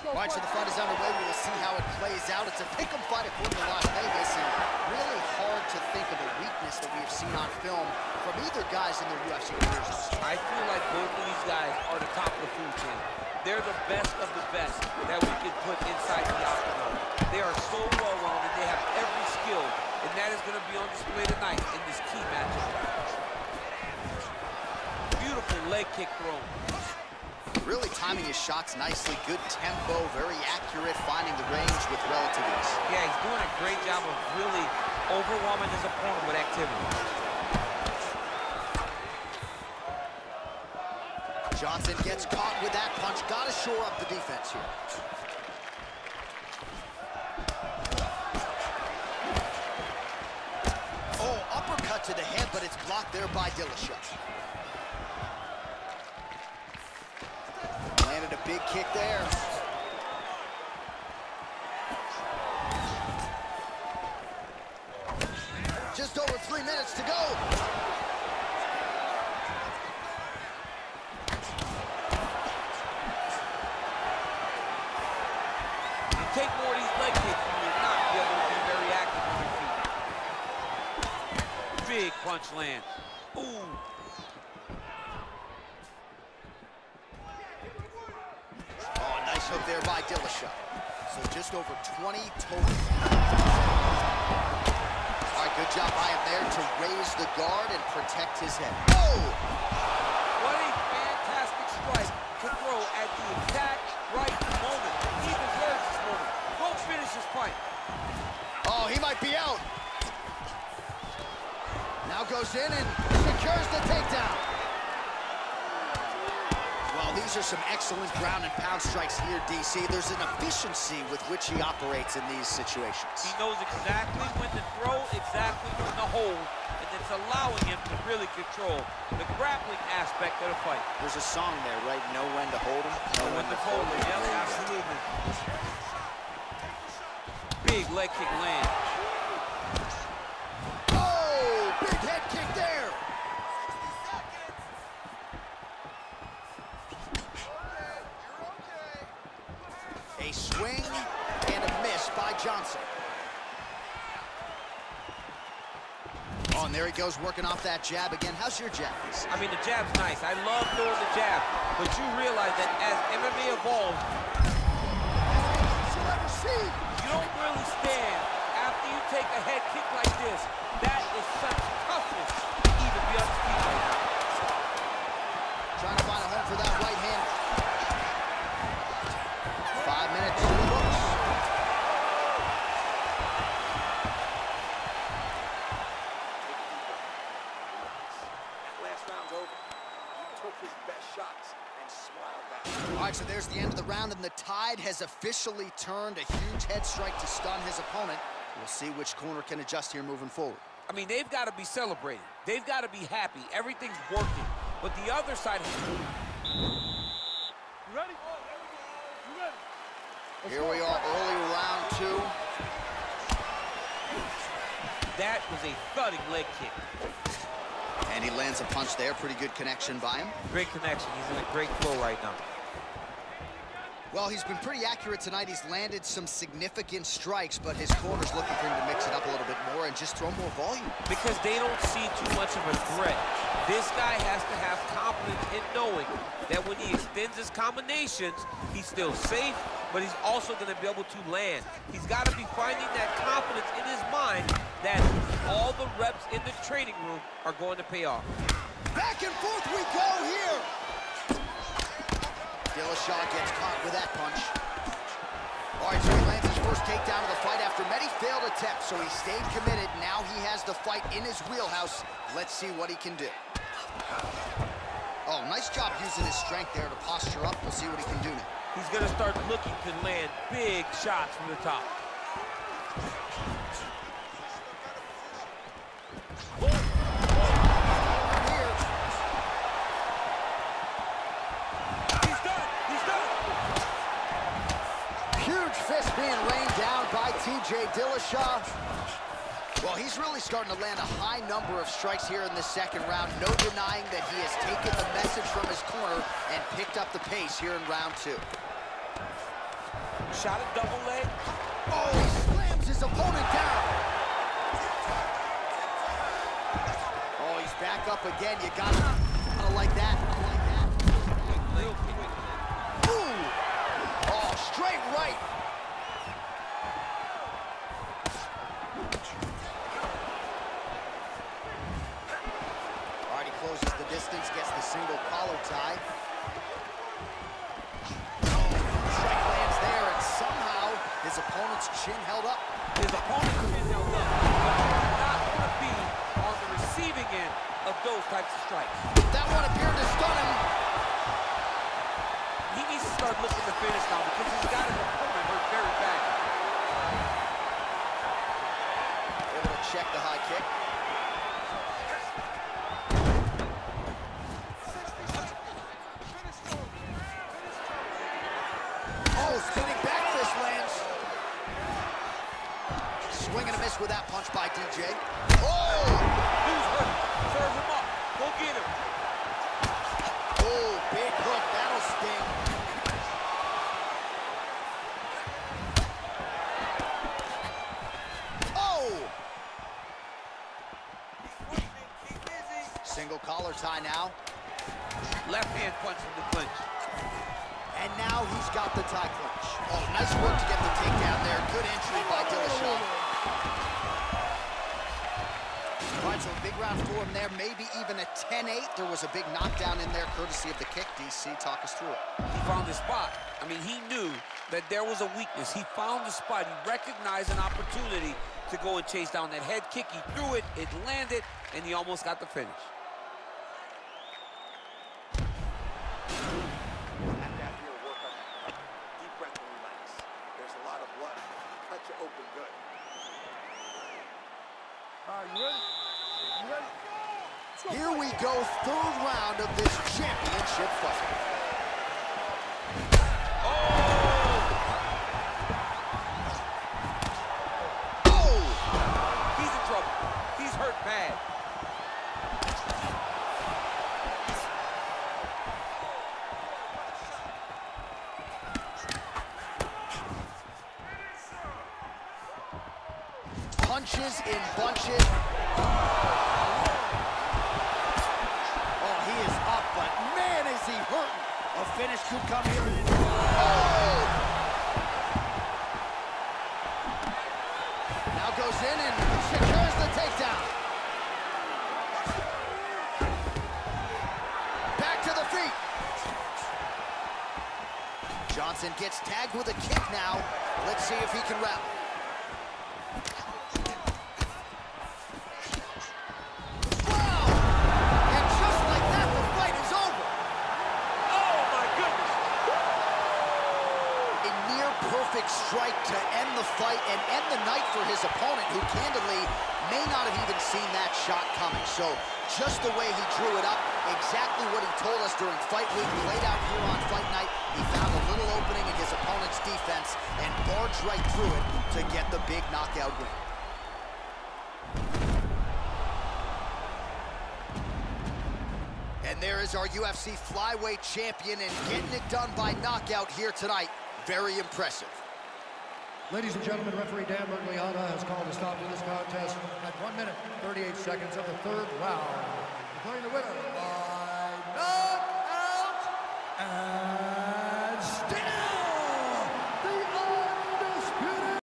March of the fight is underway. We will see how it plays out. It's a pick'em fight according to Las Vegas, and really hard to think of a weakness that we have seen on film from either guys in their UFC careers. I feel like both of these guys are the top of the food chain. They're the best of the best that we can put inside the octagon. They are so well-rounded. They have every skill, and that is going to be on display tonight in this key matchup. Beautiful leg kick thrown. Really timing his shots nicely. Good tempo, very accurate, finding the range with relative ease. Yeah, he's doing a great job of really overwhelming his opponent with activity. Johnson gets caught with that punch. Got to shore up the defense here. Oh, uppercut to the head, but it's blocked there by Dillashaw. Big kick there. Just over three minutes to go. Take more of these leg kicks, you will not be able to be very active on your feet. Big punch lands. Ooh. Hook there by Dillashaw. So just over 20 total. All right, good job by him there to raise the guard and protect his head. Oh! What a fantastic strike to throw at the exact right moment. He deserves this moment. Go finish this fight. Oh, he might be out. Now goes in and these are some excellent ground and pound strikes here, DC. There's an efficiency with which he operates in these situations. He knows exactly when to throw, exactly when to hold, and it's allowing him to really control the grappling aspect of the fight. There's a song there, right? Know when to hold him, know Know when to fold it. Yep, absolutely. Big leg kick land. Oh, big head kick there. A swing and a miss by Johnson. Oh, and there he goes working off that jab again. How's your jab? I mean, the jab's nice. I love throwing the jab, but you realize that as MMA evolves, You'll ever see. you don't really stand after you take a head kick like this. That is such toughness to even be on his feet right now. Trying to find a home for that right hand. Shots and smiled back. All right, so there's the end of the round, and the tide has officially turned. A huge head strike to stun his opponent. We'll see which corner can adjust here moving forward. I mean, they've got to be celebrating. They've got to be happy. Everything's working. But the other side, You ready? Here we are, early round two. that was a thudding leg kick. And he lands a punch there. Pretty good connection by him. Great connection. He's in a great flow right now. Well, he's been pretty accurate tonight. He's landed some significant strikes, but his corner's looking for him to mix it up a little bit more and just throw more volume. because they don't see too much of a threat. This guy has to have confidence in knowing that when he extends his combinations, he's still safe, but he's also going to be able to land. He's got to be finding that confidence in his mind that all the reps in the training room are going to pay off. Back and forth we go here. Dillashaw gets caught with that punch. All right, so he lands his first takedown of the fight after many failed attempts, so he stayed committed. Now he has the fight in his wheelhouse. Let's see what he can do. Oh, nice job using his strength there to posture up. We'll see what he can do now. He's going to start looking to land big shots from the top. Here, He's done! He's done! huge fist being rained down by TJ Dillashaw. Well, he's really starting to land a high number of strikes here in the second round. No denying that he has taken the message from his corner and picked up the pace here in round two. shot a double leg. Oh, he slams his opponent down. Oh, he's back up again. You gotta, gotta like that. Like that. Real quick. Ooh. Oh, straight right. All right, he closes distance, gets the single collar tie. Oh, strike lands there, and somehow his opponent's chin held up. His opponent's been held up. But you do not want to be on the receiving end of those types of strikes. That one appeared to stun him. He needs to start looking to finish now because he's got his opponent hurt very bad. Able to check the high kick. With that punch by DJ. Oh! Dude's hurt. Serve him up. Go get him. Oh, big hook. That'll sting. Oh! Single collar tie now. Left hand punch from the clinch. And now he's got the tie clinch. Oh, nice work to get the takedown there. Good entry by right, so a big round for him there. Maybe even a 10-8. There was a big knockdown in there courtesy of the kick. DC, talk us through it. He found his spot. I mean, he knew that there was a weakness. He found the spot. He recognized an opportunity to go and chase down that head kick. He threw it, it landed, and he almost got the finish. Have to have your work on that. Deep breath and relax. There's a lot of blood. Cut you open good. Here we go, third round of this championship fight. Oh! He's in trouble. He's hurt bad. Punches in bunches. To the feet. Johnson gets tagged with a kick now. Let's see if he can rally. Perfect strike to end the fight and end the night for his opponent, who candidly may not have even seen that shot coming. So just the way he drew it up, exactly what he told us during fight week, laid out here on fight night. He found a little opening in his opponent's defense and barged right through it to get the big knockout win. And there is our UFC flyweight champion and getting it done by knockout here tonight. Very impressive. Ladies and gentlemen, referee Dan Miragliotta has called a stop to this contest at 1 minute 38 seconds of the third round. Declaring the winner by knockout and